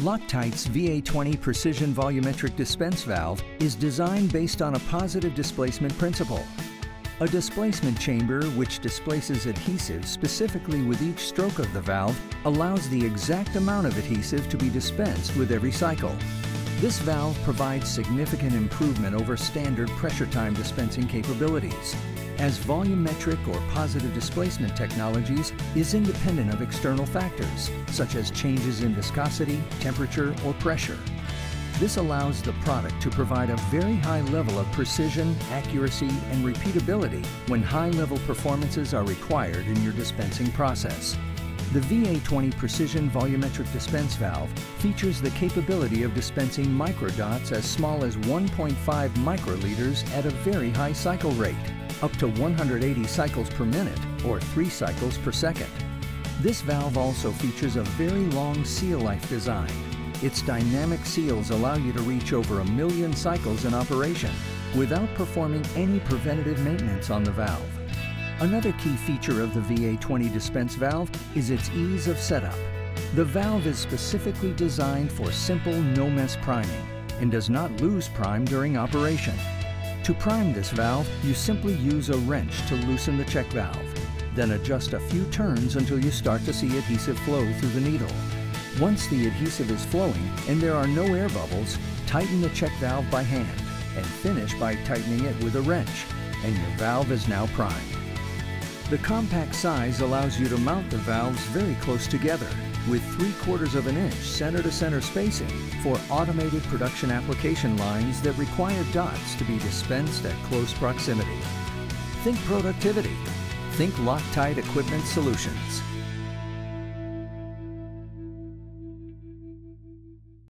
Loctite's VA20 Precision Volumetric Dispense Valve is designed based on a positive displacement principle. A displacement chamber which displaces adhesive specifically with each stroke of the valve allows the exact amount of adhesive to be dispensed with every cycle. This valve provides significant improvement over standard pressure time dispensing capabilities, as volumetric or positive displacement technologies is independent of external factors, such as changes in viscosity, temperature, or pressure. This allows the product to provide a very high level of precision, accuracy, and repeatability when high-level performances are required in your dispensing process. The VA20 Precision Volumetric Dispense Valve features the capability of dispensing microdots as small as 1.5 microliters at a very high cycle rate, up to 180 cycles per minute or 3 cycles per second. This valve also features a very long seal life design. Its dynamic seals allow you to reach over a million cycles in operation without performing any preventative maintenance on the valve. Another key feature of the VA20 dispense valve is its ease of setup. The valve is specifically designed for simple no-mess priming and does not lose prime during operation. To prime this valve, you simply use a wrench to loosen the check valve. Then adjust a few turns until you start to see adhesive flow through the needle. Once the adhesive is flowing and there are no air bubbles, tighten the check valve by hand and finish by tightening it with a wrench, and your valve is now primed. The compact size allows you to mount the valves very close together with 3 quarters of an inch center-to-center spacing for automated production application lines that require dots to be dispensed at close proximity. Think productivity. Think Loctite Equipment Solutions.